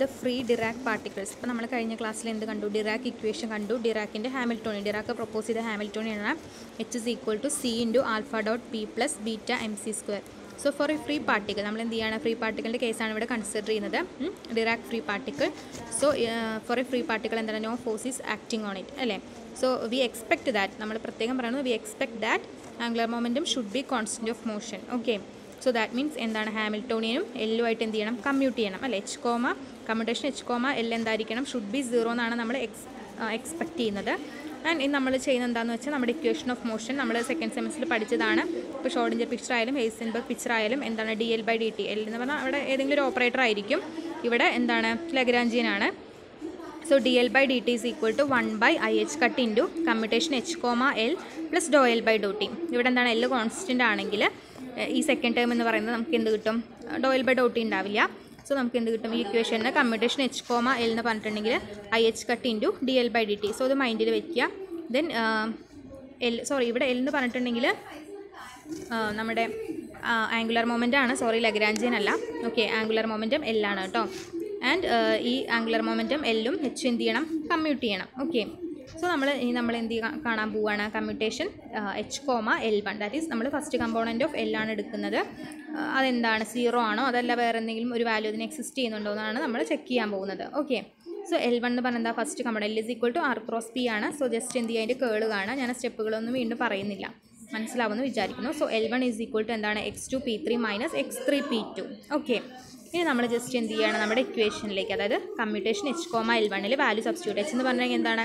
The free Dirac particles ഇപ്പോൾ നമ്മൾ കഴിഞ്ഞ ക്ലാസ്സിൽ എന്ത് കണ്ടു? ഡിറാക്ക് ഇക്വേഷൻ കണ്ടു. ഡിറാക്കിന്റെ ഹാമിൽട്ടോണി ഡിറാക്ക് പ്രപ്പോസ് ചെയ്ത ഹാമിൽട്ടോണി ആണ്. H is equal to c into alpha dot p plus beta m c square so for a free particle നമ്മൾ എന്ത് ചെയ്യാണ്? ഫ്രീ പാർട്ടിക്കിളിന്റെ കേസാണ് ഇവിടെ കൺസിഡർ ചെയ്യുന്നത്. Dirac free particle so for a free particle എന്താണ്? No force is acting on it അല്ലേ? So we expect that നമ്മൾ പ്രത്യേകം പറയുന്നത് we expect that angular momentum should be constant of motion okay so that means എന്താണ് ഹാമിൽട്ടോണിയനും എല്ലും ആയിട്ട് എന്ത് ചെയ്യണം? കമ്മ്യൂട്ട് ചെയ്യണം അല്ലേ? H comma commutation H comma L എന്തായിരിക്കണം? ഷുഡ് ബി സീറോ എന്നാണ് നമ്മൾ എക്സ് എക്സ്പെക്ട് ചെയ്യുന്നത്. ആൻഡ് നമ്മൾ ചെയ്യുന്നത് എന്താണെന്ന് വെച്ചാൽ നമ്മുടെ ഇക്വേഷൻ ഓഫ് മോഷൻ നമ്മൾ സെക്കൻഡ് സെമിസ്റ്ററിൽ പഠിച്ചതാണ്. ഇപ്പോൾ ഷോർഡിഞ്ചർ പിക്ചർ ആയാലും ഹെയ്സൻബർഗ് പിക്ചർ ആയാലും എന്താണ് d L by d t L എന്ന് പറഞ്ഞാൽ അവിടെ ഏതെങ്കിലും ഒരു ഓപ്പറേറ്റർ ആയിരിക്കും. ഇവിടെ എന്താണ്? ലഗ്രാഞ്ചിയനാണ്. So d L by d t is equal to one by i h cut into commutation H comma L plus do L by do t ഇവിടെ എന്താണ് എൽ കോൺസ്റ്റന്റ് ആണെങ്കിൽ ഈ സെക്കൻഡ് ടേം എന്ന് പറയുന്നത് നമുക്ക് എന്ത് കിട്ടും? ഡോയിൽ ബൈ ഡോട്ടി ഉണ്ടാവില്ല. സോ നമുക്ക് എന്ത് കിട്ടും? ഈ ഇക്വേഷന് കമ്മ്യൂട്ടേഷൻ എച്ച് കോമ എൽ എന്ന് പറഞ്ഞിട്ടുണ്ടെങ്കിൽ i h cut into d L by d t so അത് മൈൻഡിൽ വെക്കുക ദെൻ എൽ സോറി ഇവിടെ എൽ എന്ന് പറഞ്ഞിട്ടുണ്ടെങ്കിൽ നമ്മുടെ ആംഗുലർ മൊമെന്റ് ആണ്. സോറി ലഗ്രാഞ്ചിയൻ അല്ല. ഓക്കെ ആംഗുലർ മൊമെന്റം എല്ലാണ് കേട്ടോ. ആൻഡ് ഈ ആംഗുലർ മൊമെന്റം എല്ലും എച്ച് എന്ത് ചെയ്യണം? കമ്മ്യൂട്ട് ചെയ്യണം. ഓക്കെ സോ നമ്മൾ ഇനി നമ്മൾ എന്ത് കാണാൻ പോവുകയാണ് commutation H comma L one that is നമ്മൾ ഫസ്റ്റ് കമ്പോണന്റ് ഓഫ് എൽ ആണ് എടുക്കുന്നത്. അതെന്താണ്? സീറോ ആണോ? അതല്ല വേറെ എന്തെങ്കിലും ഒരു വാല്യൂ ഇതിന് എക്സിസ്റ്റ് ചെയ്യുന്നുണ്ടോ എന്നാണ് നമ്മൾ ചെക്ക് ചെയ്യാൻ പോകുന്നത്. ഓക്കെ സോ എൽ വൺ എന്ന് പറഞ്ഞാൽ first component L is equal to r cross p ആണ്. സോ ജസ്റ്റ് എന്ത് ചെയ്യുക അതിന്റെ കേൾ കാണാം. ഞാൻ സ്റ്റെപ്പുകളൊന്നും വീണ്ടും പറയുന്നില്ല. മനസ്സിലാവുമെന്ന് വിചാരിക്കുന്നു. So L one is equal to എന്താണ്? X two p three minus x three p two okay ഇനി നമ്മൾ ജസ്റ്റ് എന്ത് ചെയ്യുകയാണ് നമ്മുടെ ഇക്വേഷനിലേക്ക് അതായത് കമ്മ്യൂട്ടേഷൻ എച്ച് കോമ എൽ വണ്ണിൽ വാല്യൂ സബ്സ്റ്റിറ്റ്യൂട്ട് എച്ച് എന്ന് പറഞ്ഞാൽ എന്താണ്?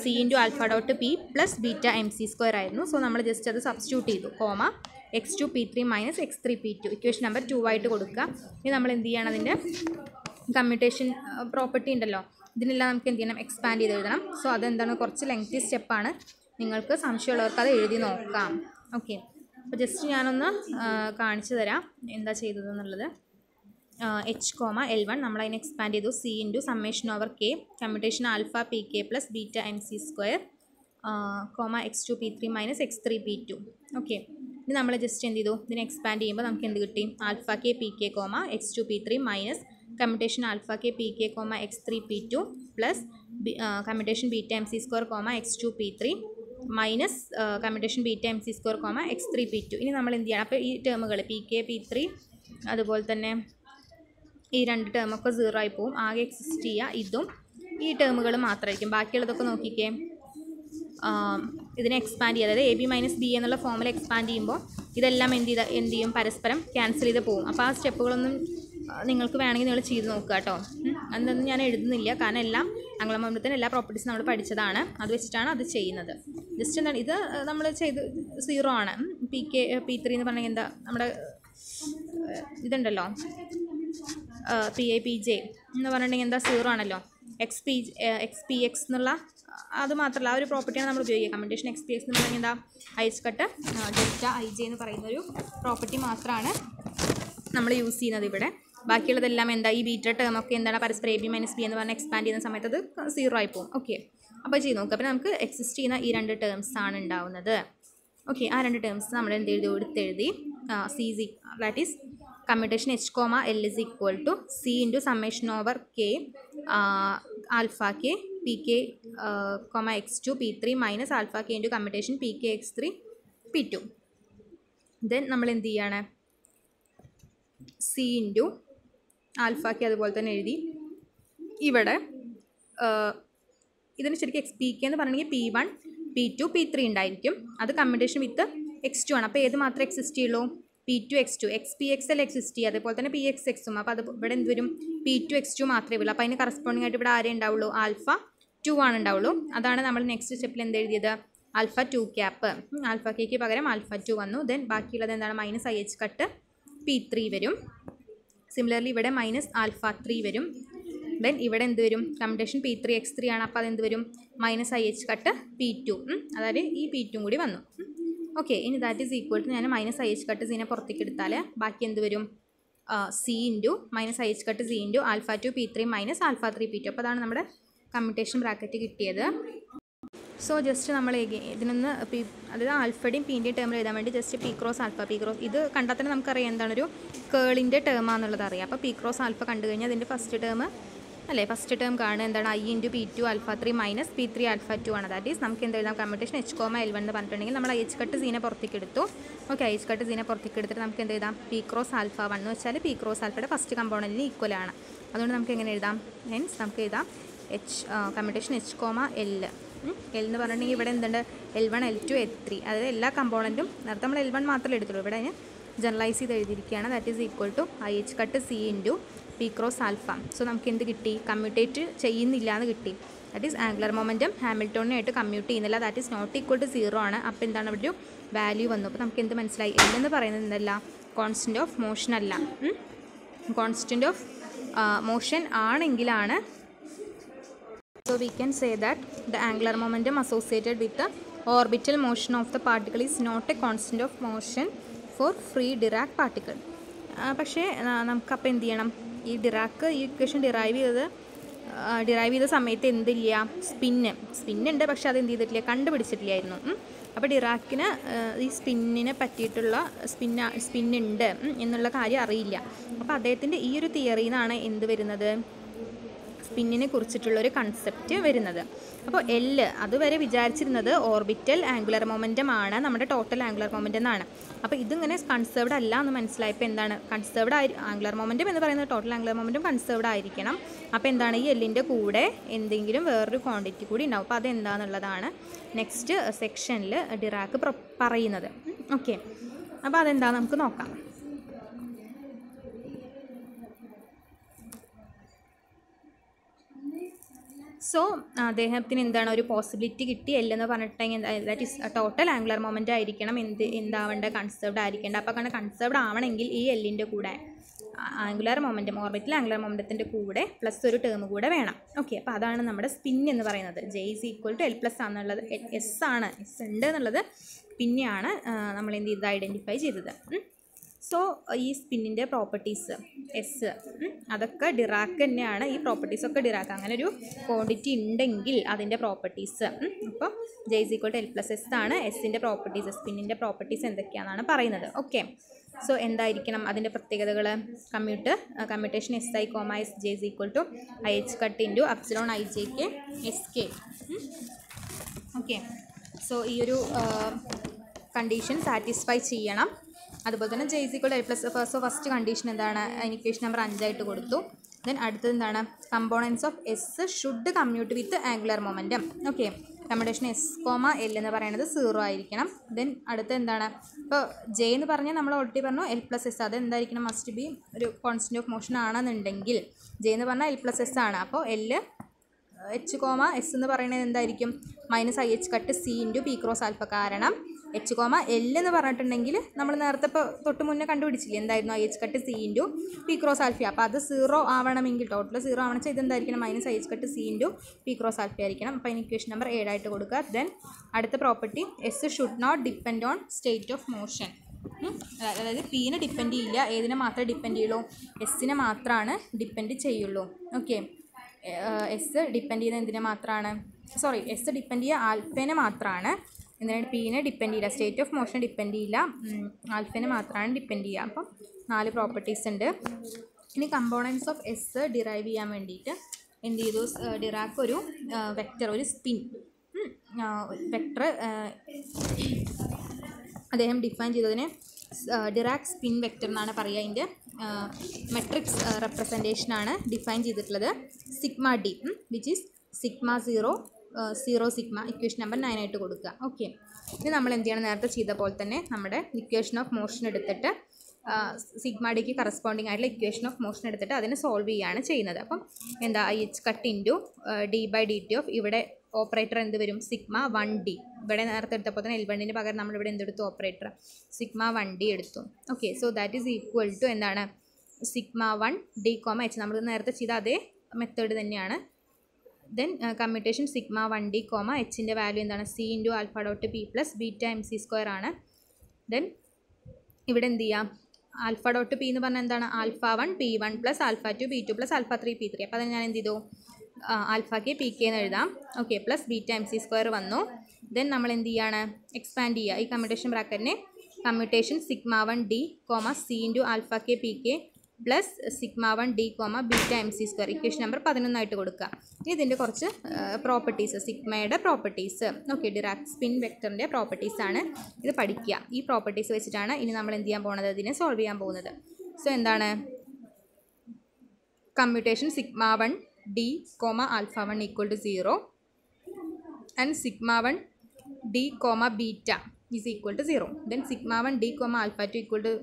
C into alpha dot p plus beta m c square ആയിരുന്നു. സോ നമ്മൾ ജസ്റ്റ് അത് സബ്സ്റ്റിറ്റ്യൂട്ട് ചെയ്തു. Comma x two p three minus x three p two equation number two ആയിട്ട് കൊടുക്കുക. ഇനി നമ്മൾ എന്ത് ചെയ്യണം? അതിന്റെ കമ്മ്യൂട്ടേഷൻ പ്രോപ്പർട്ടി ഉണ്ടല്ലോ. ഇതിനെല്ലാം നമുക്ക് എന്ത് ചെയ്യണം? എക്സ്പാൻഡ് ചെയ്ത് എഴുതണം. സോ അതെന്താണ്? കുറച്ച് ലെങ്തി സ്റ്റെപ്പാണ് നിങ്ങൾക്ക് സംശയമുള്ളവർക്ക് അത് എഴുതി നോക്കാം. ഓക്കെ അപ്പോൾ ജസ്റ്റ് ഞാനൊന്ന് കാണിച്ചു തരാം. എന്താ ചെയ്തതെന്നുള്ളത് എച്ച് കോമ എൽ വൺ നമ്മൾ അതിനെ എക്സ്പാൻഡ് ചെയ്തു. C into summation over k commutation alpha p k plus beta m c square comma x two p three minus x three p two okay ഇനി നമ്മൾ ജസ്റ്റ് എന്ത് ചെയ്തു? ഇതിനെ expand ചെയ്യുമ്പോൾ നമുക്ക് എന്ത് കിട്ടി? Alpha K P K comma X two P three minus commutation alpha K P K comma X three P two plus commutation beta M C square comma X two P three minus commutation beta M C square comma X three P two ഇനി നമ്മൾ എന്ത് ചെയ്യണം? അപ്പോൾ ഈ ടേമുകൾ P K P three അതുപോലെ തന്നെ ഈ രണ്ട് ടേമൊക്കെ സീറോ ആയി പോവും. ആകെ എക്സിസ്റ്റ് ചെയ്യുക ഇതും. ഈ ടേമുകൾ മാത്രമായിരിക്കും. ബാക്കിയുള്ളതൊക്കെ നോക്കിക്കേ. ഇതിനെ എക്സ്പാൻഡ് ചെയ്യുക. അതായത് എ ബി മൈനസ് ബി എന്നുള്ള ഫോമിൽ എക്സ്പാൻഡ് ചെയ്യുമ്പോൾ ഇതെല്ലാം എന്ത് ചെയ്ത എന്ത് ചെയ്യും? പരസ്പരം ക്യാൻസൽ ചെയ്ത് പോകും. അപ്പോൾ ആ സ്റ്റെപ്പുകളൊന്നും നിങ്ങൾക്ക് വേണമെങ്കിൽ നിങ്ങൾ ചെയ്ത് നോക്കുക കേട്ടോ. അതൊന്നും ഞാൻ എഴുതുന്നില്ല. കാരണം എല്ലാം ആംഗ്ലമമ്പലത്തിന് എല്ലാ പ്രോപ്പർട്ടീസും നമ്മൾ പഠിച്ചതാണ്. അത് വെച്ചിട്ടാണ് അത് ചെയ്യുന്നത്. ജസ്റ്റ് എന്താണ് ഇത് നമ്മൾ ചെയ്ത് സീറോ ആണ്. പി കെ പി ത്രീ എന്ന് പറഞ്ഞാൽ എന്താ? നമ്മുടെ ഇതുണ്ടല്ലോ. പി എ പി ജെ എന്ന് പറഞ്ഞിട്ടുണ്ടെങ്കിൽ എന്താ സീറോ ആണല്ലോ. X p x p x എന്നുള്ള അത് മാത്രമല്ല ആ ഒരു പ്രോപ്പർട്ടിയാണ് നമ്മൾ ഉപയോഗിക്കുക. കമ്മ്യൂട്ടേഷൻ എക്സ് പി എക്സ് എന്ന് പറഞ്ഞാൽ എന്താ? Ice cut delta i j എന്ന് പറയുന്ന ഒരു പ്രോപ്പർട്ടി മാത്രമാണ് നമ്മൾ യൂസ് ചെയ്യുന്നത് ഇവിടെ. ബാക്കിയുള്ളതെല്ലാം എന്താ? ഈ ബീറ്റ ടേം ഒക്കെ എന്താണ്? പരസ്പരം എ ബി മൈനസ് ബി എന്ന് പറഞ്ഞാൽ എക്സ്പാൻഡ് ചെയ്യുന്ന സമയത്ത് അത് സീറോ ആയി പോകും. ഓക്കെ അപ്പോൾ ചെയ്ത് നോക്കുക അപ്പോൾ നമുക്ക് എക്സിസ്റ്റ് ചെയ്യുന്ന ഈ രണ്ട് ടേംസ് ആണ് ഉണ്ടാവുന്നത്. ഓക്കെ ആ രണ്ട് ടേംസ് നമ്മൾ എന്ത് എഴുതി? എടുത്തെഴുതി. C c that is commutation H comma L is equal to c into summation over k alpha k p k comma x two p three minus alpha k into commutation p k x three p two then നമ്മൾ എന്ത് ചെയ്യാണ്? C into alpha K അതുപോലെ തന്നെ എഴുതി. ഇവിടെ ആഹ്, ഇതിന് ശരിക്കും X P K എന്ന് പറഞ്ഞെങ്കിൽ p one p two p three ഉണ്ടായിരിക്കും. അത് കമ്മ്യൂട്ടേഷൻ വിത്ത് എക്സ് ടു ആണ്. അപ്പോൾ ഏത് മാത്രമേ എക്സിസ്റ്റ് ചെയ്യുള്ളൂ? P two x two x p x അല്ല എക്സിസ്റ്റ് ചെയ്യുക. അതേപോലെ തന്നെ പി എക്സ് എക്സും അപ്പോൾ അത് ഇവിടെ എന്ത് വരും? പി ടു എക്സ് ടു മാത്രമേ ഉള്ളൂ അപ്പോൾ അതിന് കറസ്പോണ്ടിങ് ആയിട്ട് ഇവിടെ ആരേ ഉണ്ടാവുള്ളൂ? ആൽഫ ടു ആണ് ഉണ്ടാവുള്ളൂ. അതാണ് നമ്മൾ നെക്സ്റ്റ് സ്റ്റെപ്പിൽ എന്ത് എഴുതിയത് ആൽഫ ടു ക്യാപ്പ് ആൽഫ കെക്ക് പകരം ആൽഫ ടു വന്നു. ദെൻ ബാക്കിയുള്ളത് എന്താണ്? Minus i h cut p three വരും. സിമിലർലി ഇവിടെ മൈനസ് ആൽഫ ത്രീ വരും. ദെൻ ഇവിടെ എന്ത് വരും? Commutation p three x three ആണ്. അപ്പോൾ അതെന്ത് വരും? Minus i h cut p two അതായത് ഈ പി ടും കൂടി വന്നു. ഓക്കെ ഇനി ദാറ്റ് ഈസ് ഈക്വൽ ടു ഞാൻ മൈനസ് ഐ എച്ച് കട്ട് സീനെ പുറത്തേക്ക് എടുത്താൽ ബാക്കി എന്ത് വരും? C into minus I H cut C into alpha two P three minus alpha three p two അപ്പോൾ അതാണ് നമ്മുടെ കമ്മ്യൂട്ടേഷൻ ബ്രാക്കറ്റ് കിട്ടിയത്. സോ ജസ്റ്റ് നമ്മൾ ഇതിനൊന്ന് പി അതായത് ആൽഫയുടെയും പീന്റെയും ടേമിൽ എഴുതാൻ വേണ്ടി just p cross alpha p cross ഇത് കണ്ടാൽ തന്നെ നമുക്കറിയാം എന്താണ് ഒരു കേളിന്റെ ടേമാണെന്നുള്ളത് അറിയാം. അപ്പോൾ പി ക്രോസ് ആൽഫ കണ്ടു കഴിഞ്ഞാൽ അതിന്റെ ഫസ്റ്റ് ടേം അല്ലേ? ഫസ്റ്റ് ടേം കാണുക. എന്താണ്? I into p two alpha three minus p three alpha two ആണ്. ദാറ്റ് ഈസ് നമുക്ക് എന്ത് എഴുതാം commutation H comma L one എന്ന് പറഞ്ഞിട്ടുണ്ടെങ്കിൽ നമ്മൾ എച്ച് കട്ട് സീനെ പുറത്തേക്ക് എടുത്തു ഓക്കെ എച്ച് കട്ട് സീനെ പുറത്തേക്ക് എടുത്തിട്ട് നമുക്ക് എന്ത് എഴുതാം പി ക്രോസ് ആൽഫ വൺ എന്ന് വെച്ചാൽ പി ക്രോസ് ആൽഫയുടെ ഫസ്റ്റ് കമ്പോണന്റിന് ഈക്വൽ ആണ്. അതുകൊണ്ട് നമുക്ക് എങ്ങനെ എഴുതാം? ഹെൻസ് നമുക്ക് എഴുതാം H commutation H comma L L എന്ന് പറഞ്ഞിട്ടുണ്ടെങ്കിൽ ഇവിടെ എന്തുണ്ട്? L one L two L three അതായത് എല്ലാ കമ്പോണന്റും നേരത്തെ നമ്മൾ എൽ വൺ മാത്രമേ എടുത്തുള്ളൂ. ഇവിടെ ജനറലൈസ് ചെയ്ത് എഴുതിയിരിക്കുകയാണ്. That is equal to i h cut c into p cross alpha so നമുക്ക് എന്ത് കിട്ടി? കമ്മ്യൂട്ടേറ്റ് ചെയ്യുന്നില്ല എന്ന് കിട്ടി ദാറ്റ് ഈസ് ആംഗുലർ മൊമെന്റം ഹാമിൽട്ടോണിനായിട്ട് കമ്മ്യൂട്ട് ചെയ്യുന്നില്ല. That is not equal to zero ആണ്. അപ്പോൾ എന്താണ് അവിടെ ഒരു വാല്യൂ വന്നു? അപ്പോൾ നമുക്ക് എന്ത് മനസ്സിലായി? എൽ എന്ന് പറയുന്നത് എന്തല്ല കോൺസ്റ്റന്റ് ഓഫ് മോഷൻ അല്ല. Constant of motion ആണെങ്കിലാണ്. So we can say that the angular momentum associated with motion of the particle is not a constant of motion for free Dirac particle. ആ, പക്ഷേ നമുക്കപ്പോൾ എന്ത് ചെയ്യണം? ഈ ഡിറാക്ക് ഈ equation derive ചെയ്തത് derive ചെയ്ത സമയത്ത് എന്തില്ല? സ്പിന്ന് സ്പിന്നുണ്ട് പക്ഷെ അത് എന്ത് ചെയ്തിട്ടില്ല? കണ്ടുപിടിച്ചിട്ടില്ലായിരുന്നു. അപ്പോൾ ഡിറാക്കിന് ഈ സ്പിന്നിനെ പറ്റിയിട്ടുള്ള സ്പിന്ന സ്പിന്നുണ്ട് എന്നുള്ള കാര്യം അറിയില്ല. അപ്പോൾ അദ്ദേഹത്തിന്റെ ഈ ഒരു തിയറിയിൽ നിന്നാണ് എന്ത് വരുന്നത്? സ്പിന്നിനെ കുറിച്ചിട്ടുള്ള ഒരു കൺസെപ്റ്റ് വരുന്നത്. അപ്പോൾ എല്ല് അതുവരെ വിചാരിച്ചിരുന്നത് ഓർബിറ്റൽ ആംഗുലർ മൊമെന്റം ആണ് നമ്മുടെ ടോട്ടൽ ആംഗുലർ മൊമെന്റം എന്നാണ്. അപ്പോൾ ഇതിങ്ങനെ കൺസേർവ്ഡ് അല്ല എന്ന് മനസ്സിലായപ്പോൾ എന്താണ്? കൺസേർവ്ഡ് ആയി ആംഗുലർ മൊമെന്റം എന്ന് പറയുന്നത് ടോട്ടൽ ആംഗുലർ മൊമെന്റം കൺസേർവ്ഡ് ആയിരിക്കണം. അപ്പോൾ എന്താണ് ഈ എല്ലിന്റെ കൂടെ എന്തെങ്കിലും വേറൊരു ക്വാണ്ടിറ്റി കൂടി ഉണ്ടാവും. അപ്പോൾ അതെന്താണെന്നുള്ളതാണ് നെക്സ്റ്റ് സെക്ഷനിൽ ഡിറാക്ക് പറയുന്നത്. ഓക്കെ അപ്പോൾ അതെന്താ? നമുക്ക് നോക്കാം. സോ അദ്ദേഹത്തിന് എന്താണ് ഒരു പോസിബിലിറ്റി കിട്ടി? എല്ലെന്ന് പറഞ്ഞിട്ടുണ്ടെങ്കിൽ that is total angular moment ആയിരിക്കണം. എന്ത് എന്താവേണ്ട കൺസേർവ്ഡ് ആയിരിക്കേണ്ട. അപ്പോൾ കാരണം കൺസേർവ്ഡ് ആവണമെങ്കിൽ ഈ എല്ലിന്റെ കൂടെ ആംഗുലർ മൊമെന്റം ഓർബിറ്റിൽ ആംഗുലർ മൊമെന്റത്തിന്റെ കൂടെ പ്ലസ് ഒരു ടേം കൂടെ വേണം. ഓക്കെ അപ്പോൾ അതാണ് നമ്മുടെ സ്പിൻ എന്ന് പറയുന്നത്. J is equal to L plus ആണെന്നുള്ളത് എസ് ആണ് എസ് ഉണ്ട് എന്നുള്ളത് പിന്നെയാണ് നമ്മൾ എന്ത് ചെയ്തത്? ഐഡന്റിഫൈ ചെയ്തത്. സോ ഈ സ്പിന്നിന്റെ പ്രോപ്പർട്ടീസ് എസ് അതൊക്കെ ഡിറാക്ക് തന്നെയാണ്. ഈ പ്രോപ്പർട്ടീസ് ഒക്കെ ഡിറാക്ക്. അങ്ങനെ ഒരു ക്വാണ്ടിറ്റി ഉണ്ടെങ്കിൽ അതിന്റെ പ്രോപ്പർട്ടീസ് അപ്പോൾ J is equal to L plus S ആണ് എസിന്റെ പ്രോപ്പർട്ടീസ് സ്പിന്നിന്റെ പ്രോപ്പർട്ടീസ് എന്തൊക്കെയാണെന്നാണ് പറയുന്നത്. ഓക്കെ സോ എന്തായിരിക്കണം അതിന്റെ പ്രത്യേകതകൾ? Commute commutation S i comma S j is equal to i h cut into epsilon i j k S k okay so ഈ ഒരു condition satisfy ചെയ്യണം. അതുപോലെ തന്നെ ജെയ്സിക്കളുടെ a plus first first condition എന്താണ്? Equation number അഞ്ചായിട്ട് കൊടുത്തു. Then അടുത്തത് എന്താണ്? Components of S should commute with angular momentum okay commutation S comma L എന്ന് പറയുന്നത് സീറോ ആയിരിക്കണം. ദെൻ അടുത്ത എന്താണ്? ഇപ്പോൾ ജെ എന്ന് പറഞ്ഞാൽ നമ്മൾ ഓൾറെഡി പറഞ്ഞു എൽ പ്ലസ് എസ് അത് എന്തായിരിക്കണം മസ്റ്റ് ബി ഒരു കോൺസ്റ്റന്റ് ഓഫ് മോഷൻ ആണെന്നുണ്ടെങ്കിൽ ജെ എന്ന് പറഞ്ഞാൽ എൽ പ്ലസ് എസ് ആണ്. അപ്പോൾ എൽ എച്ച് കോമ എസ് എന്ന് പറയുന്നത് എന്തായിരിക്കും? Minus i h cut c into p cross alpha കാരണം എച്ച് കോമ എൽ എന്ന് പറഞ്ഞിട്ടുണ്ടെങ്കിൽ നമ്മൾ നേരത്തെ ഇപ്പോൾ തൊട്ട് മുന്നേ കണ്ടുപിടിച്ചില്ലേ? എന്തായിരുന്നു i h cut c into p cross alpha അപ്പോൾ അത് സീറോ ആവണമെങ്കിൽ ടോട്ടൽ സീറോ ആവണം വെച്ചാൽ ഇതെന്തായിരിക്കണം minus i h cut c into p cross alpha ആയിരിക്കണം. അപ്പോൾ അതിന് ഇക്വേഷൻ നമ്പർ ഏഴായിട്ട് കൊടുക്കുക. ദെൻ അടുത്ത property S should not depend on state of motion അതായത് പീനെ ഡിപ്പെൻഡ് ചെയ്യില്ല. ഏതിനെ മാത്രമേ ഡിപ്പെൻഡ് ചെയ്യുള്ളൂ. എസ്സിനെ മാത്രമാണ് ഡിപ്പെൻഡ് ചെയ്യുള്ളൂ. ഓക്കെ എസ് ഡിപ്പെൻഡ് ചെയ്യുന്ന എന്തിനെ മാത്രമാണ്? സോറി എസ് ഡിപ്പെൻഡ് ചെയ്യുക ആൽഫേനെ മാത്രമാണ്. എന്തിനാണ്? പീനെ ഡിപ്പെൻഡ് ചെയ്യില്ല. സ്റ്റേറ്റ് ഓഫ് മോഷൻ ഡിപ്പെൻഡ് ചെയ്യില്ല. ആൽഫിന് മാത്രമാണ് ഡിപ്പെൻഡ് ചെയ്യുക. അപ്പം നാല് പ്രോപ്പർട്ടീസ് ഉണ്ട്. ഇനി കമ്പോണൻസ് ഓഫ് എസ് ഡിറൈവ് ചെയ്യാൻ വേണ്ടിയിട്ട് എന്ത് ചെയ്തു? ഡിറാക്ക് ഒരു വെക്റ്റർ ഒരു സ്പിൻ വെക്റ്റർ അദ്ദേഹം ഡിഫൈൻ ചെയ്തതിനെ ഡിറാക്ക് സ്പിൻ വെക്റ്റർ എന്നാണ് പറയുക. അതിന്റെ മെട്രിക്സ് റെപ്രസെന്റേഷനാണ് ഡിഫൈൻ ചെയ്തിട്ടുള്ളത്. Sigma D which is sigma zero zero sigma equation number nine ആയിട്ട് കൊടുക്കുക. ഓക്കെ ഇനി നമ്മൾ എന്ത് ചെയ്യണം? നേരത്തെ ചെയ്ത പോലെ തന്നെ നമ്മുടെ ഇക്വേഷൻ ഓഫ് മോഷൻ എടുത്തിട്ട് സിഗ്മ ഡിക്ക് കറസ്പോണ്ടിങ് ആയിട്ടുള്ള ഇക്വേഷൻ ഓഫ് മോഷൻ എടുത്തിട്ട് അതിനെ സോൾവ് ചെയ്യുകയാണ് ചെയ്യുന്നത്. അപ്പം എന്താ? I H cut into D by D T of ഇവിടെ ഓപ്പറേറ്റർ എന്ത് വരും? സിഗ്മ വൺ ഡി ഇവിടെ നേരത്തെ എടുത്തപ്പോൾ തന്നെ എൽ വണ്ണിന് പകരം നമ്മൾ ഇവിടെ എന്തെടുത്തു? ഓപ്പറേറ്റർ സിഗ്മ വൺ ഡി എടുത്തു. Okay so that is equal to എന്താണ്? Sigma one D comma H നമ്മൾ നേരത്തെ ചെയ്ത അതേ മെത്തേഡ് തന്നെയാണ് then commutation sigma one D comma എച്ചിന്റെ value എന്താണ്? C into alpha dot P plus beta M C square ആണ്. Then ഇവിടെ എന്ത് ചെയ്യാം? ആൽഫ ഡോട്ട് പി എന്ന് പറഞ്ഞാൽ എന്താണ്? Alpha one P one plus alpha two P two plus alpha three P three അപ്പോൾ അത് ഞാൻ എന്ത് ചെയ്തു? ആൽഫ കെ പി കെ എന്ന് എഴുതാം. Okay plus beta M C square വന്നു. ദെൻ നമ്മൾ എന്ത് ചെയ്യാണ്? എക്സ്പാൻഡ് ചെയ്യുക. ഈ commutation ബ്രാക്കറ്റിനെ commutation sigma one D comma C into alpha K P K plus sigma one D comma beta M C square equation number പതിനൊന്നായിട്ട് കൊടുക്കുക. ഇതിന്റെ കുറച്ച് properties സിഗ്മയുടെ പ്രോപ്പർട്ടീസ് ഓക്കെ ഡിറാക് സ്പിൻ വെക്ടറിന്റെ പ്രോപ്പർട്ടീസ് ആണ്. ഇത് പഠിക്കുക. ഈ പ്രോപ്പർട്ടീസ് വെച്ചിട്ടാണ് ഇനി നമ്മൾ എന്ത് ചെയ്യാൻ പോകുന്നത് ഇതിനെ സോൾവ് ചെയ്യാൻ പോകുന്നത്. സോ എന്താണ്? Commutation sigma one D comma alpha one equal to zero and sigma one D comma beta is equal to zero then sigma one D comma alpha two equal to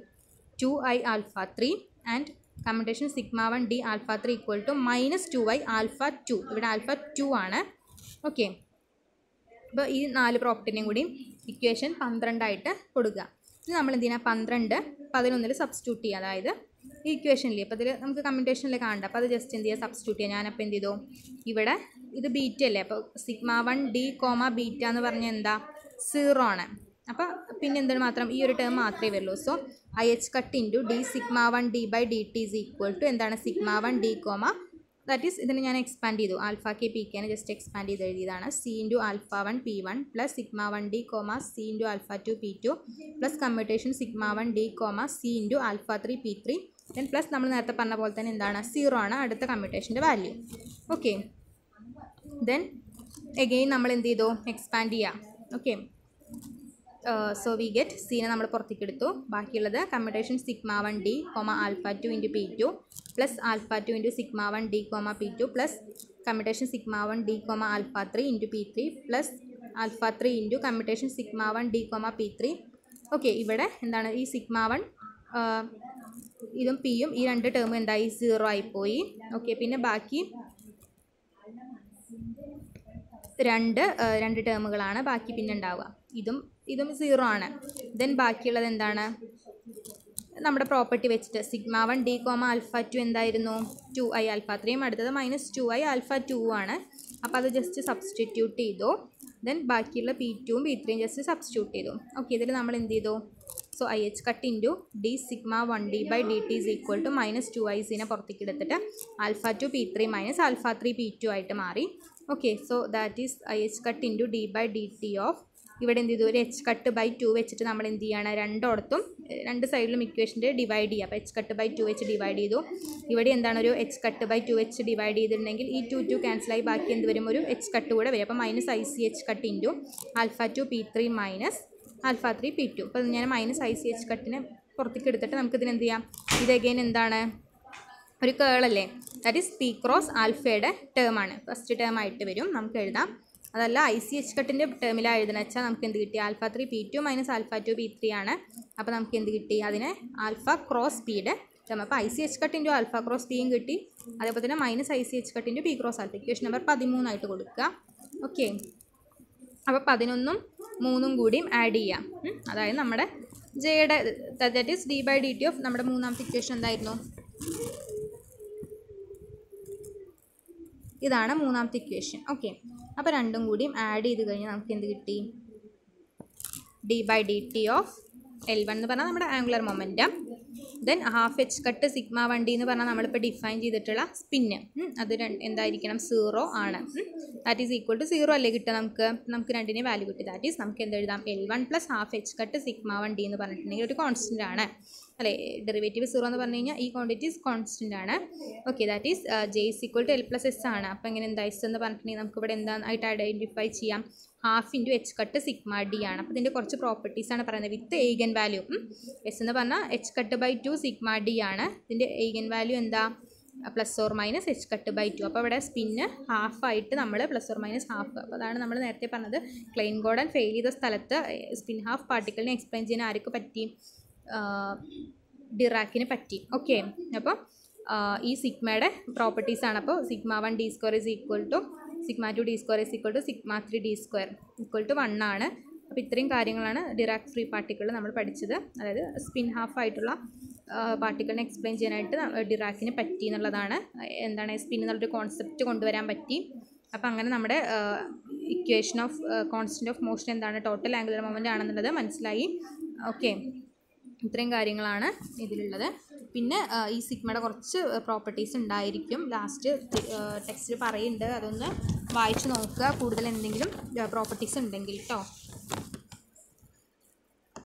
two I alpha three and commutation sigma one D alpha three equal to minus two Y alpha two ഇവിടെ alpha two ആണ്. Okay അപ്പോൾ ഈ നാല് പ്രോപ്പർട്ടിനെയും കൂടി equation പന്ത്രണ്ടായിട്ട് കൊടുക്കുക. ഇത് നമ്മൾ എന്തിനാ പന്ത്രണ്ട് പതിനൊന്നിൽ സബ്സ്റ്റിറ്റ്യൂട്ട് ചെയ്യുക. അതായത് ഈ ഇക്വേഷനിൽ അപ്പോൾ ഇതിൽ നമുക്ക് കമ്മ്യൂട്ടേഷനിൽ കാണണ്ട. അപ്പോൾ അത് ജസ്റ്റ് എന്ത് ചെയ്യുക? സബ്സ്റ്റിറ്റ്യൂട്ട് ചെയ്യുക. ഞാനപ്പോൾ എന്ത് ചെയ്തു? ഇവിടെ ഇത് ബീറ്റ അല്ലേ? അപ്പോൾ sigma one D comma beta എന്ന് പറഞ്ഞാൽ എന്താ? സീറോ ആണ്. അപ്പോൾ പിന്നെ എന്താണ് മാത്രം? ഈ ഒരു ടേം മാത്രമേ വരുള്ളൂ. So I H cut into D sigma one D by D T is equal to എന്താണ്? Sigma one D comma that is ഇതിന് ഞാൻ എക്സ്പാൻഡ് ചെയ്തു. ആൽഫ കെ പി കെനെ ജസ്റ്റ് എക്സ്പാൻഡ് ചെയ്ത് എഴുതിയതാണ്. C into alpha one P one plus sigma one D comma C into alpha two P two plus commutation sigma one D comma C into alpha three P three then plus നമ്മൾ നേരത്തെ പറഞ്ഞ പോലെ തന്നെ എന്താണ്? Zero ആണ് അടുത്ത കമ്മ്യൂട്ടേഷന്റെ value okay then again നമ്മൾ എന്ത് ചെയ്തു? എക്സ്പാൻഡ് ചെയ്യാം. ഓക്കെ സോ വി ഗെറ്റ് സീനെ നമ്മൾ പുറത്തേക്ക് എടുത്തു. ബാക്കിയുള്ളത് commutation sigma one D comma alpha two into P two plus alpha two into sigma one D comma P two plus commutation sigma one D comma alpha three into P three plus alpha three into commutation sigma one D comma P three okay ഇവിടെ എന്താണ്? ഈ sigma one ഇതും പിയും ഈ രണ്ട് ടേമും എന്തായി? Zero ആയിപ്പോയി okay പിന്നെ ബാക്കി രണ്ട് ആ, രണ്ട് ടേമുകളാണ് ബാക്കി പിന്നെ ഉണ്ടാവുക. ഇതും ഇതും സീറോ ആണ്. ദെൻ ബാക്കിയുള്ളത് എന്താണ്? നമ്മുടെ പ്രോപ്പർട്ടി വെച്ചിട്ട് sigma one D comma alpha two എന്തായിരുന്നു? ടു ഐ ആൽഫ ത്രീയും അടുത്തത് minus two I alpha two ആണ്. അപ്പോൾ അത് ജസ്റ്റ് സബ്സ്റ്റിറ്റ്യൂട്ട് ചെയ്തു. ദെൻ ബാക്കിയുള്ള പി ടുവും പി ത്രീയും ജസ്റ്റ് സബ്സ്റ്റിറ്റ്യൂട്ട് ചെയ്തു. ഓക്കെ ഇതിൽ നമ്മൾ എന്ത് ചെയ്തു? So I H cut into D sigma one D by D T is equal to minus two I സീനെ പുറത്തേക്ക് എടുത്തിട്ട് alpha two P three minus alpha three P two ആയിട്ട് മാറി. Okay so that is I H cut into D by D T of ഇവിടെ എന്ത് ചെയ്തു? ഒരു H cut by to വെച്ചിട്ട് നമ്മൾ എന്ത് ചെയ്യണം? രണ്ടോടത്തും രണ്ട് സൈഡിലും ഇക്വേഷന്റെ ഡിവൈഡ് ചെയ്യുക അപ്പോൾ എച്ച് കട്ട് ബൈ ടു വെച്ച് ഡിവൈഡ് ചെയ്തു. ഇവിടെ എന്താണ് ഒരു എച്ച് കട്ട് ബൈ ടു വെച്ച് ഡിവൈഡ് ചെയ്തിട്ടുണ്ടെങ്കിൽ ഈ ടു ടു ക്യാൻസലായി ബാക്കി എന്ത് വരും? ഒരു എച്ച് കട്ട് കൂടെ വരും. അപ്പോൾ minus I C H cut into alpha two P three minus alpha three P two അപ്പോൾ ഞാൻ മൈനസ് ഐ സി എച്ച് കട്ടിനെ പുറത്തേക്ക് എടുത്തിട്ട് നമുക്ക് എന്ത് ചെയ്യാം? ഇത് അഗൈൻ എന്താണ്? ഒരു കേളല്ലേ ദാറ്റ് ഈസ് പി ക്രോസ് ആൽഫയുടെ ടേം ആണ്. ഫസ്റ്റ് ടേം ആയിട്ട് വരും. നമുക്ക് എഴുതാം. അതല്ല ഐ സി എച്ച് കട്ടിന്റെ ടേമിലാണ് എഴുതുന്നത് വെച്ചാൽ നമുക്ക് എന്ത് കിട്ടി? Alpha three P two minus alpha two P three ആണ്. അപ്പോൾ നമുക്ക് എന്ത് കിട്ടി? അതിനെ ആൽഫ ക്രോസ് പിയുടെ ടേം അപ്പോൾ ഐ സി എച്ച് കട്ടിന്റെ ആൽഫ ക്രോസ് പിയും കിട്ടി. അതേപോലെ തന്നെ minus I C H കട്ടിന്റെ P cross alpha equation number പതിമൂന്നായിട്ട് കൊടുക്കുക. ഓക്കെ അപ്പോൾ പതിനൊന്നും മൂന്നും കൂടിയും ആഡ് ചെയ്യാം. അതായത് നമ്മുടെ ജെയുടെ that is D by D T of നമ്മുടെ മൂന്നാമത്തെ ഇക്വേഷൻ എന്തായിരുന്നു? ഇതാണ് മൂന്നാമത്തെ ഇക്വേഷൻ ഓക്കെ അപ്പോൾ രണ്ടും കൂടിയും ആഡ് ചെയ്ത് കഴിഞ്ഞാൽ നമുക്ക് എന്ത് കിട്ടി? D by D T of L one എന്ന് പറഞ്ഞാൽ നമ്മുടെ angular momentum then half H cut sigma one D എന്ന് പറഞ്ഞാൽ നമ്മളിപ്പോൾ ഡിഫൈൻ ചെയ്തിട്ടുള്ള സ്പിന്ന് അത് എന്തായിരിക്കണം? സീറോ ആണ്. That is equal to zero അല്ലേ കിട്ടുക നമുക്ക്? നമുക്ക് രണ്ടിനെ വാല്യൂ കിട്ടി. ദാറ്റ് ഈസ് നമുക്ക് എന്ത് എഴുതാം? L one plus half H cut sigma one D എന്ന് പറഞ്ഞിട്ടുണ്ടെങ്കിൽ ഒരു കോൺസ്റ്റന്റ് ആണ്. അല്ലേ? ഡെറിവേറ്റീവ് സീറോ എന്ന് പറഞ്ഞു കഴിഞ്ഞാൽ ഈ ക്വാണ്ടിറ്റീസ് കോൺസ്റ്റന്റ് ആണ്. Okay that is J is equal to L plus S ആണ്. അപ്പോൾ ഇങ്ങനെ എന്താ എസ് എന്ന് പറഞ്ഞിട്ടുണ്ടെങ്കിൽ നമുക്ക് ഇവിടെ എന്തായിട്ട് ഐഡന്റിഫൈ ചെയ്യാം? Half into H cut sigma D ആണ്. അപ്പോൾ ഇതിന്റെ കുറച്ച് പ്രോപ്പർട്ടീസ് ആണ് പറയുന്നത്. വിത്ത് എയ്ഗൻ വാല്യൂ എസ് എന്ന് പറഞ്ഞാൽ H cut by two sigma D ആണ്. ഇതിന്റെ എയ്ഗൻ വാല്യൂ എന്താ? Plus or minus H cut by two അപ്പോൾ ഇവിടെ സ്പിന്ന് ഹാഫായിട്ട് നമ്മൾ പ്ലസ് ഓർ മൈനസ് ഹാഫ് അപ്പോൾ അതാണ് നമ്മൾ നേരത്തെ പറഞ്ഞത്. ക്ലെയിൻ ഗോഡൻ ഫെയിൽ ചെയ്ത സ്ഥലത്ത് സ്പിൻ ഹാഫ് പാർട്ടിക്കിളിനെ എക്സ്പ്ലെയിൻ ചെയ്യാൻ ആർക്ക് പറ്റി? ഡിറാക്കിന് പറ്റി. ഓക്കെ അപ്പോൾ ഈ സിഗ്മയുടെ പ്രോപ്പർട്ടീസ് ആണ്. അപ്പോൾ sigma one D square is equal to sigma two D square is equal to sigma three D square equal to one ആണ്. അപ്പോൾ ഇത്രയും കാര്യങ്ങളാണ് ഡിറാക് ഫ്രീ പാർട്ടിക്കിൾ നമ്മൾ പഠിച്ചത്. അതായത് സ്പിൻ ഹാഫ് ആയിട്ടുള്ള പാർട്ടിക്കിളിനെ എക്സ്പ്ലെയിൻ ചെയ്യാനായിട്ട് ഡിറാക്കിന് പറ്റി എന്നുള്ളതാണ്. എന്താണ് സ്പിൻ എന്നുള്ളൊരു കോൺസെപ്റ്റ് കൊണ്ടുവരാൻ പറ്റി. അപ്പോൾ അങ്ങനെ നമ്മുടെ equation of constant of motion എന്താണ്? ടോട്ടൽ ആംഗുലർ മൊമെന്റ് ആണെന്നുള്ളത് മനസ്സിലായി. ഓക്കെ ഇത്രയും കാര്യങ്ങളാണ് ഇതിലുള്ളത്. പിന്നെ ഈ സിഗ്മയുടെ കുറച്ച് പ്രോപ്പർട്ടീസ് ഉണ്ടായിരിക്കും. ലാസ്റ്റ് ടെക്സ്റ്റ് പറയുന്നുണ്ട്. അതൊന്ന് വായിച്ച് നോക്കുക. കൂടുതൽ എന്തെങ്കിലും പ്രോപ്പർട്ടീസ് ഉണ്ടെങ്കിൽ കേട്ടോ